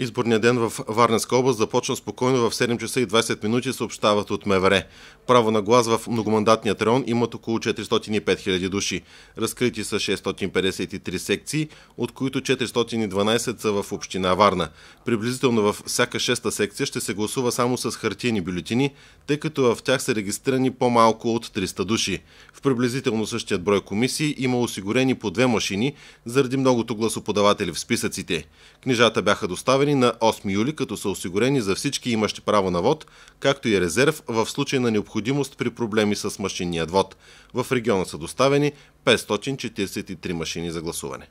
Изборният ден в Варненска област започна спокойно в 7 часа и 20 минути, съобщават от МВР. Право на глас в многомандатният район имат около 405 000 души. Разкрити са 653 секции, от които 412 са в община Варна. Приблизително във всяка шеста секция ще се гласува само с хартиени бюлетини, тъй като в тях са регистрирани по-малко от 300 души. В приблизително същият брой комисии има осигурени по две машини, заради многото гласоподаватели в списъците. Книжата бяха доставени на 8 юли, като са осигурени за всички имащи право на вод, както и резерв в случай на необходимост при проблеми с машинният вод. В региона са доставени 543 машини за гласуване.